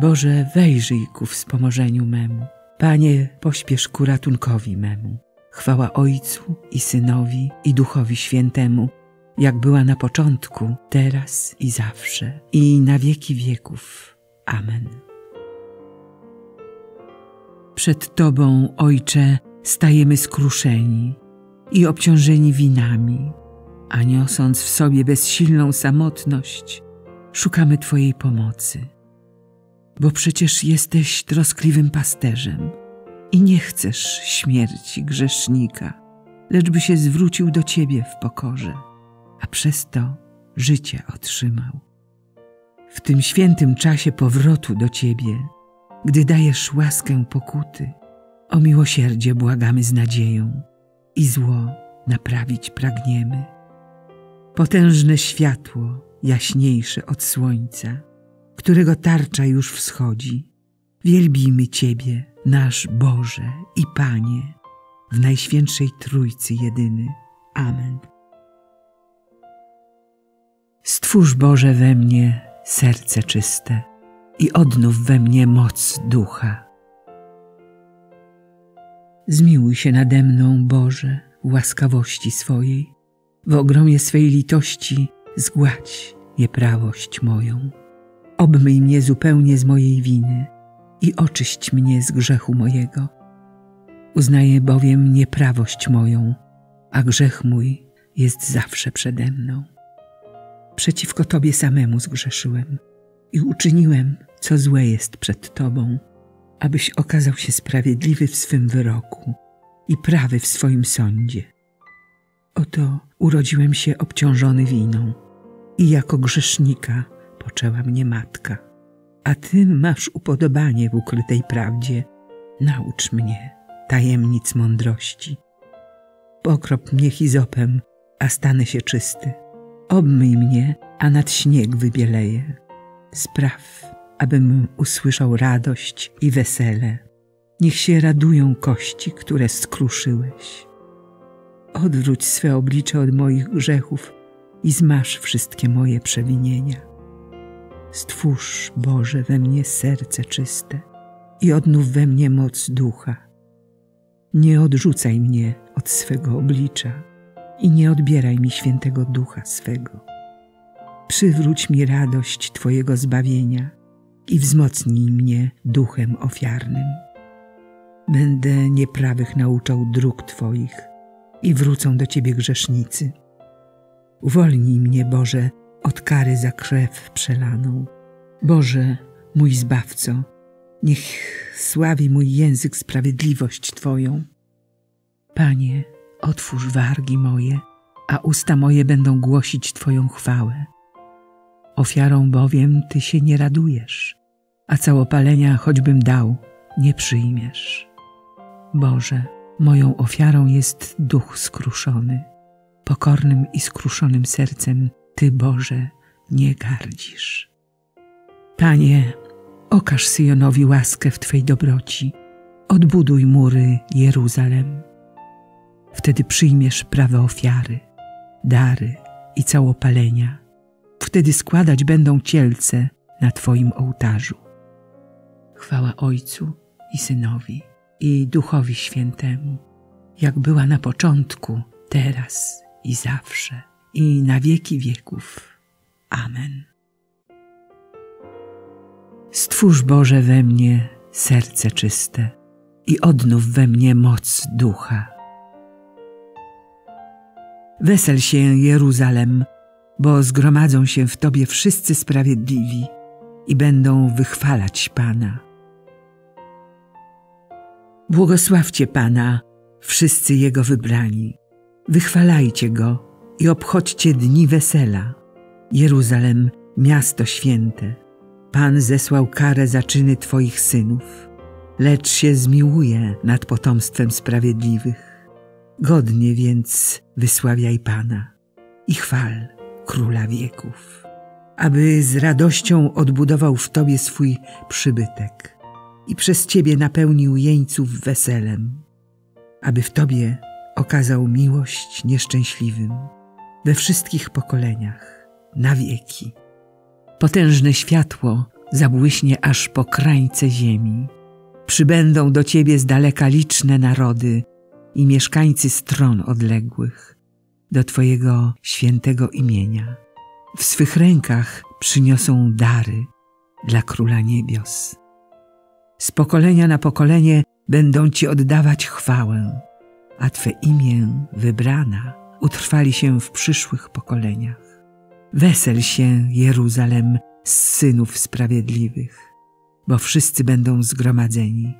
Boże, wejrzyj ku wspomożeniu memu. Panie, pośpiesz ku ratunkowi memu. Chwała Ojcu i Synowi i Duchowi Świętemu, jak była na początku, teraz i zawsze, i na wieki wieków. Amen. Przed Tobą, Ojcze, stajemy skruszeni i obciążeni winami, a niosąc w sobie bezsilną samotność, szukamy Twojej pomocy. Bo przecież jesteś troskliwym pasterzem i nie chcesz śmierci grzesznika, lecz by się zwrócił do Ciebie w pokorze, a przez to życie otrzymał. W tym świętym czasie powrotu do Ciebie, gdy dajesz łaskę pokuty, o miłosierdzie błagamy z nadzieją i zło naprawić pragniemy. Potężne światło, jaśniejsze od słońca, którego tarcza już wschodzi, wielbimy Ciebie, nasz Boże i Panie, w Najświętszej Trójcy jedyny. Amen. Stwórz Boże we mnie serce czyste i odnów we mnie moc ducha. Zmiłuj się nade mną, Boże, łaskawości swojej, w ogromie swej litości zgładź nieprawość moją. Obmyj mnie zupełnie z mojej winy i oczyść mnie z grzechu mojego. Uznaję bowiem nieprawość moją, a grzech mój jest zawsze przede mną. Przeciwko Tobie samemu zgrzeszyłem i uczyniłem, co złe jest przed Tobą, abyś okazał się sprawiedliwy w swym wyroku i prawy w swoim sądzie. Oto urodziłem się obciążony winą i jako grzesznika poczęła mnie matka. A Ty masz upodobanie w ukrytej prawdzie. Naucz mnie tajemnic mądrości. Pokrop mnie hizopem, a stanę się czysty. Obmyj mnie, a nad śnieg wybieleję. Spraw, abym usłyszał radość i wesele. Niech się radują kości, które skruszyłeś. Odwróć swe oblicze od moich grzechów i zmasz wszystkie moje przewinienia. Stwórz, Boże, we mnie serce czyste i odnów we mnie moc ducha. Nie odrzucaj mnie od swego oblicza i nie odbieraj mi świętego ducha swego. Przywróć mi radość Twojego zbawienia i wzmocnij mnie duchem ofiarnym. Będę nieprawych nauczał dróg Twoich i wrócą do Ciebie grzesznicy. Uwolnij mnie, Boże, od kary za krew przelaną. Boże, mój Zbawco, niech sławi mój język sprawiedliwość Twoją. Panie, otwórz wargi moje, a usta moje będą głosić Twoją chwałę. Ofiarą bowiem Ty się nie radujesz, a całopalenia choćbym dał, nie przyjmiesz. Boże, moją ofiarą jest duch skruszony. Pokornym i skruszonym sercem Ty, Boże, nie gardzisz. Panie, okaż Syjonowi łaskę w Twej dobroci, odbuduj mury Jeruzalem. Wtedy przyjmiesz prawe ofiary, dary i całopalenia. Wtedy składać będą cielce na Twoim ołtarzu. Chwała Ojcu i Synowi i Duchowi Świętemu, jak była na początku, teraz i zawsze, i na wieki wieków. Amen. Stwórz Boże we mnie serce czyste i odnów we mnie moc ducha. Wesel się, Jeruzalem, bo zgromadzą się w Tobie wszyscy sprawiedliwi i będą wychwalać Pana. Błogosławcie Pana, wszyscy Jego wybrani. Wychwalajcie Go i obchodźcie dni wesela. Jeruzalem, miasto święte. Pan zesłał karę za czyny Twoich synów, lecz się zmiłuje nad potomstwem sprawiedliwych. Godnie więc wysławiaj Pana i chwal Króla wieków, aby z radością odbudował w Tobie swój przybytek i przez Ciebie napełnił jeńców weselem, aby w Tobie okazał miłość nieszczęśliwym we wszystkich pokoleniach, na wieki. Potężne światło, zabłyśnie aż po krańce ziemi. Przybędą do Ciebie z daleka liczne narody i mieszkańcy stron odległych, do Twojego świętego imienia. W swych rękach przyniosą dary dla Króla Niebios. Z pokolenia na pokolenie będą Ci oddawać chwałę, a Twe imię wybrana utrwali się w przyszłych pokoleniach. Wesel się, Jeruzalem, z synów sprawiedliwych, bo wszyscy będą zgromadzeni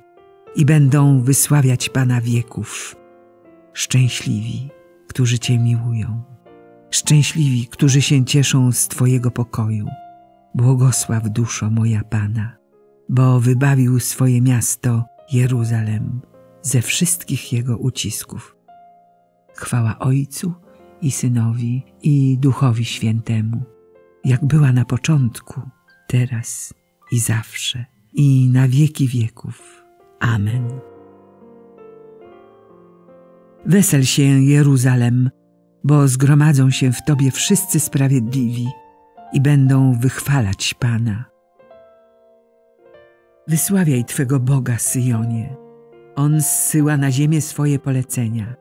i będą wysławiać Pana wieków. Szczęśliwi, którzy Cię miłują, szczęśliwi, którzy się cieszą z Twojego pokoju. Błogosław duszo moja Pana, bo wybawił swoje miasto Jeruzalem ze wszystkich jego ucisków. Chwała Ojcu i Synowi i Duchowi Świętemu, jak była na początku, teraz i zawsze, i na wieki wieków. Amen. Wesel się, Jeruzalem, bo zgromadzą się w Tobie wszyscy sprawiedliwi i będą wychwalać Pana. Wysławiaj Twego Boga, Syjonie. On zsyła na ziemię swoje polecenia,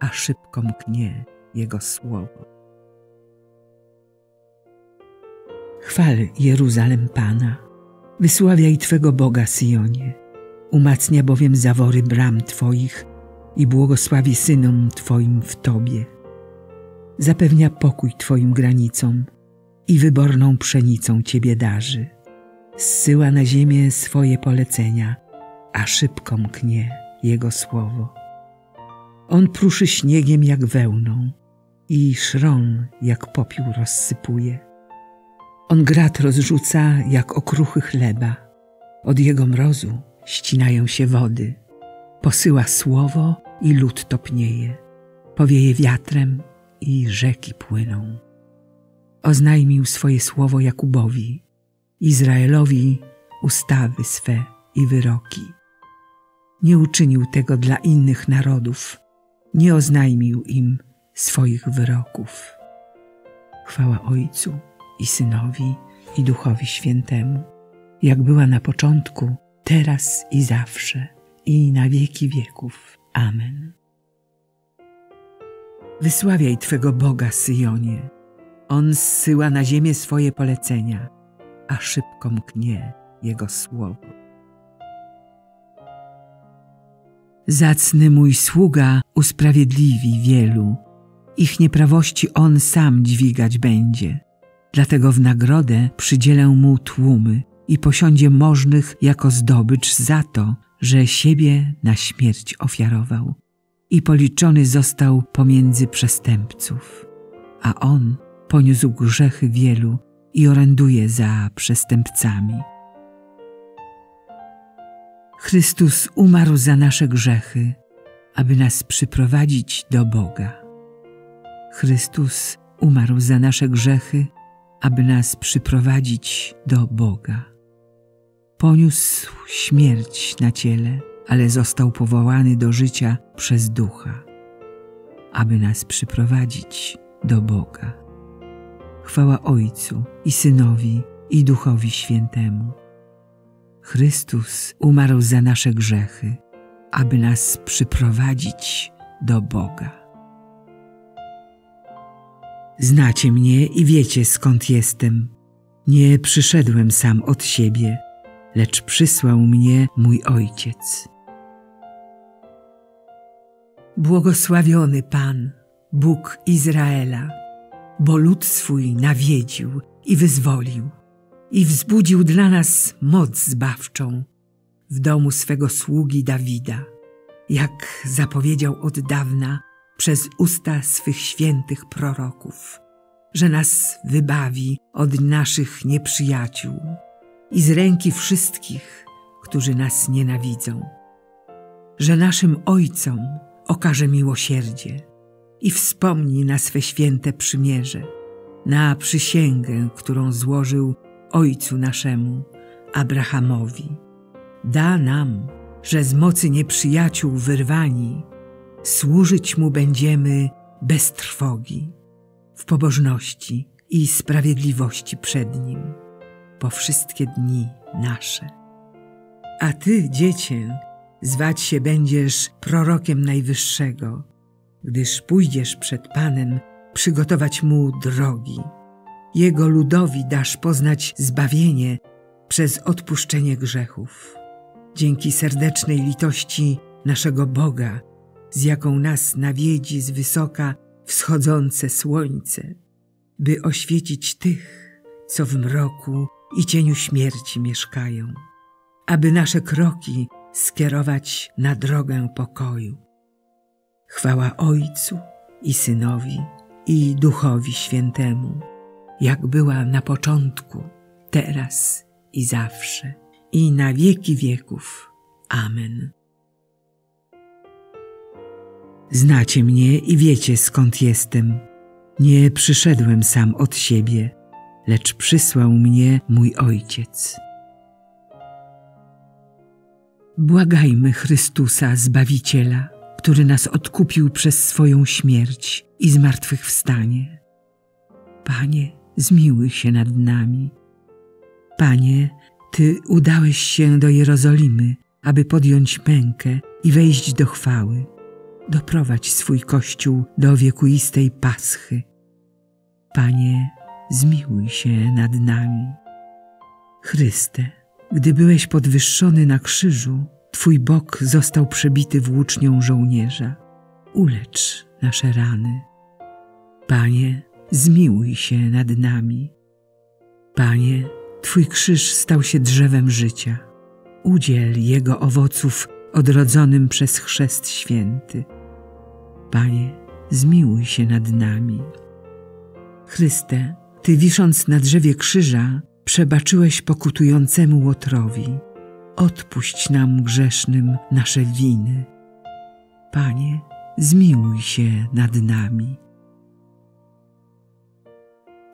a szybko mknie Jego słowo. Chwal Jeruzalem Pana, wysławiaj Twego Boga, Syjonie. Umacnia bowiem zawory bram Twoich i błogosławi synom Twoim w Tobie. Zapewnia pokój Twoim granicom i wyborną pszenicą Ciebie darzy. Zsyła na ziemię swoje polecenia, a szybko mknie Jego słowo. On pruszy śniegiem jak wełną i szron jak popiół rozsypuje. On grat rozrzuca jak okruchy chleba. Od Jego mrozu ścinają się wody. Posyła słowo i lód topnieje. Powieje wiatrem i rzeki płyną. Oznajmił swoje słowo Jakubowi, Izraelowi ustawy swe i wyroki. Nie uczynił tego dla innych narodów, nie oznajmił im swoich wyroków. Chwała Ojcu i Synowi i Duchowi Świętemu, jak była na początku, teraz i zawsze, i na wieki wieków. Amen. Wysławiaj Twego Boga, Syjonie. On zsyła na ziemię swoje polecenia, a szybko mknie Jego słowo. Zacny mój sługa usprawiedliwi wielu, ich nieprawości on sam dźwigać będzie. Dlatego w nagrodę przydzielę mu tłumy i posiądzie możnych jako zdobycz za to, że siebie na śmierć ofiarował i policzony został pomiędzy przestępców. A on poniósł grzechy wielu i oręduje za przestępcami. Chrystus umarł za nasze grzechy, aby nas przyprowadzić do Boga. Chrystus umarł za nasze grzechy, aby nas przyprowadzić do Boga. Poniósł śmierć na ciele, ale został powołany do życia przez Ducha, aby nas przyprowadzić do Boga. Chwała Ojcu i Synowi i Duchowi Świętemu. Chrystus umarł za nasze grzechy, aby nas przyprowadzić do Boga. Znacie mnie i wiecie skąd jestem. Nie przyszedłem sam od siebie, lecz przysłał mnie mój Ojciec. Błogosławiony Pan, Bóg Izraela, bo lud swój nawiedził i wyzwolił i wzbudził dla nas moc zbawczą w domu swego sługi Dawida, jak zapowiedział od dawna przez usta swych świętych proroków, że nas wybawi od naszych nieprzyjaciół i z ręki wszystkich, którzy nas nienawidzą, że naszym ojcom okaże miłosierdzie i wspomni na swe święte przymierze, na przysięgę, którą złożył ojcu naszemu, Abrahamowi. Da nam, że z mocy nieprzyjaciół wyrwani, służyć Mu będziemy bez trwogi, w pobożności i sprawiedliwości przed Nim po wszystkie dni nasze. A Ty, Dziecię, zwać się będziesz prorokiem Najwyższego, gdyż pójdziesz przed Panem przygotować Mu drogi. Jego ludowi dasz poznać zbawienie przez odpuszczenie grzechów. Dzięki serdecznej litości naszego Boga, z jaką nas nawiedzi z wysoka wschodzące słońce, by oświecić tych, co w mroku i cieniu śmierci mieszkają, aby nasze kroki skierować na drogę pokoju. Chwała Ojcu i Synowi i Duchowi Świętemu, jak była na początku, teraz i zawsze, i na wieki wieków. Amen. Znacie mnie i wiecie skąd jestem. Nie przyszedłem sam od siebie, lecz przysłał mnie mój Ojciec. Błagajmy Chrystusa, Zbawiciela, który nas odkupił przez swoją śmierć i zmartwychwstanie. Panie, zmiłuj się nad nami. Panie, Ty udałeś się do Jerozolimy, aby podjąć mękę i wejść do chwały. Doprowadź swój Kościół do wiekuistej paschy. Panie, zmiłuj się nad nami. Chryste, gdy byłeś podwyższony na krzyżu, Twój bok został przebity włócznią żołnierza. Ulecz nasze rany. Panie, zmiłuj się nad nami. Panie, Twój krzyż stał się drzewem życia. Udziel jego owoców odrodzonym przez chrzest święty. Panie, zmiłuj się nad nami. Chryste, Ty wisząc na drzewie krzyża, przebaczyłeś pokutującemu łotrowi. Odpuść nam grzesznym nasze winy. Panie, zmiłuj się nad nami.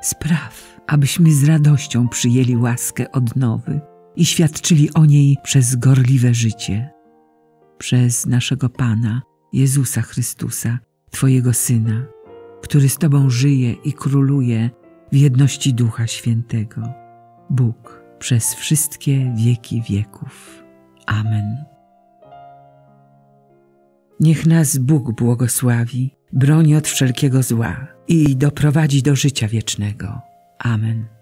Spraw, abyśmy z radością przyjęli łaskę odnowy i świadczyli o niej przez gorliwe życie. Przez naszego Pana, Jezusa Chrystusa, Twojego Syna, który z Tobą żyje i króluje w jedności Ducha Świętego. Bóg przez wszystkie wieki wieków. Amen. Niech nas Bóg błogosławi, broni od wszelkiego zła i doprowadzi do życia wiecznego. Amen.